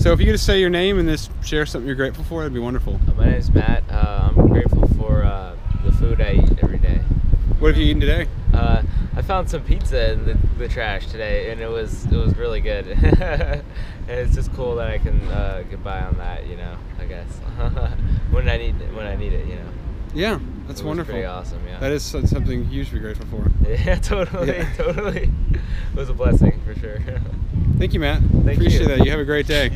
So if you could just say your name and just share something you're grateful for, that'd be wonderful. Uh, my name is Matt. Uh, I'm grateful for uh, the food I eat every day. What have you eaten today? Uh, I found some pizza in the, the trash today, and it was it was really good. and it's just cool that I can uh, get by on that, you know. I guess when I need when I need it, you know. Yeah, that's wonderful. Pretty awesome, yeah. That is something huge to be grateful for. Yeah, totally, Yeah. totally. It was a blessing for sure. Thank you, Matt. Thank Appreciate you. that. You have a great day.